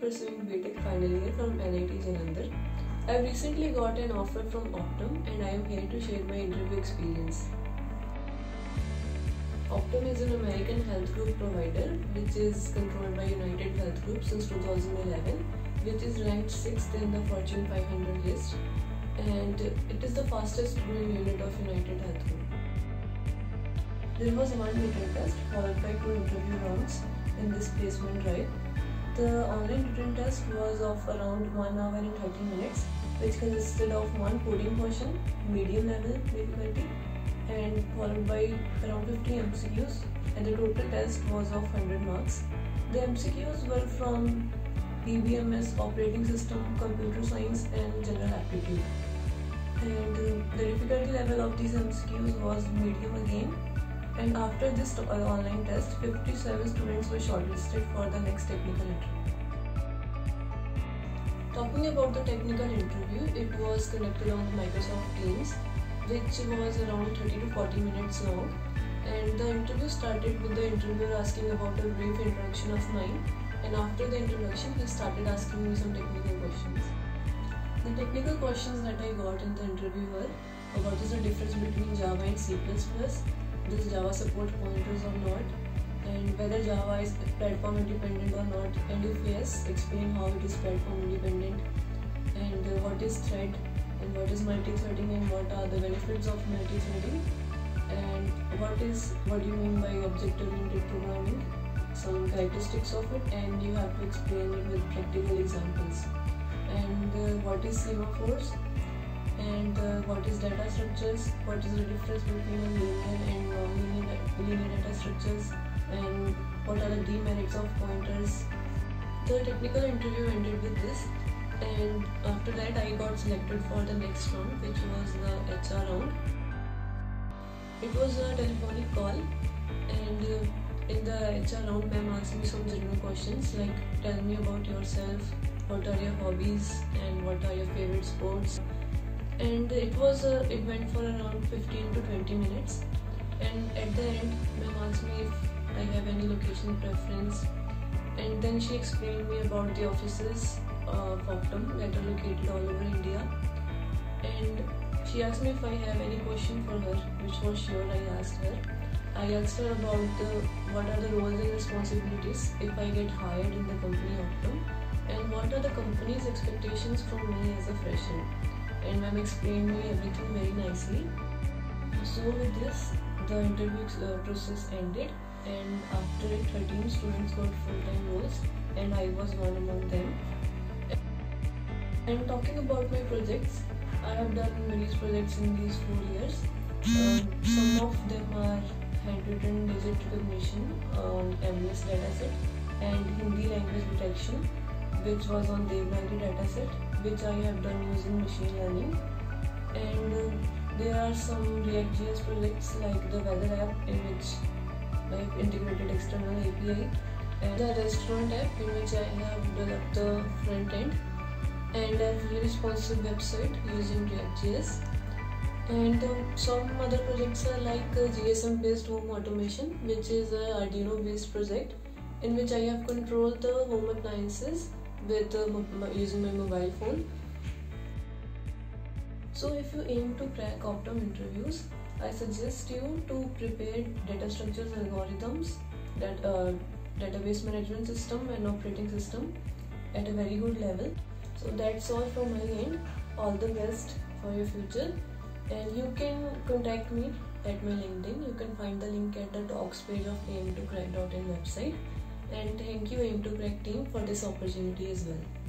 pursuing BTech final year from NIT Jalandhar. I have recently got an offer from Optum and I am here to share my interview experience. Optum is an American health group provider which is controlled by United Health Group since 2011, which is ranked 6th in the Fortune 500 list and it is the fastest growing unit of United Health Group. There was one written test followed by two interview rounds in this placement drive. The online written test was of around 1 hour and 30 minutes, which consisted of one coding question, medium level difficulty, and followed by around 50 MCQs, and the total test was of 100 marks. The MCQs were from DBMS, operating system, computer science, and general aptitude. And uh, the difficulty level of these MCQs was medium again, and after this uh, online test, 57 students were shortlisted for the next technical interview. Talking about the technical interview, it was conducted on Microsoft Teams, which was around 30 to 40 minutes long. And the interview started with the interviewer asking about a brief introduction of mine. And after the introduction, he started asking me some technical questions. The technical questions that I got in the interview were what is the difference between Java and C++, does Java support pointers or not, and whether Java is platform independent or not, and if yes, explain how it is platform independent, and uh, what is thread, and what is multi-threading, and what are the benefits of multi-threading, and what is what do you mean by object-oriented programming, some characteristics of it, and you have to explain it with practical examples, and uh, what is semaphores and uh, what is data structures, what is the difference between linear and non-linear linear data structures, and what are the demerits of pointers. The technical interview ended with this, and after that I got selected for the next round, which was the HR round. It was a telephonic call, and uh, in the HR round, ma'am asked me some general questions like, "Tell me about yourself. What are your hobbies, and what are your favorite sports?" And it was uh, it went for around 15 to 20 minutes. And at the end ma'am asked me if I have any location preference. And then she explained me about the offices of Optum that are located all over India. And she asked me if I have any question for her which was sure I asked her. I asked her about the what are the roles and responsibilities if I get hired in the company Optum and what are the company's expectations from me as a fresher and ma'am explained me everything very nicely. So with this, the interview uh, process ended and after it 13 students got full-time roles and I was one among them. And talking about my projects, I have done various projects in these four years. Um, some of them are handwritten digit recognition on MNIST dataset and Hindi language detection which was on Devanagari which I have done using machine learning. And uh, there are some React.js projects like the weather app in which I have integrated external API and the restaurant app in which I have developed the front end and a fully responsive website using React.js. And uh, some other projects are like uh, GSM based home automation, which is a Arduino based project in which I have controlled the home appliances with uh, using my mobile phone. So if you aim to crack Optum interviews, I suggest you to prepare data structures algorithms, that uh, database management system and operating system at a very good level. So that's all from my end. All the best for your future. And you can contact me at my LinkedIn. You can find the link at the docs page of aim to crack.in website and thank you aim to crack team for this opportunity as well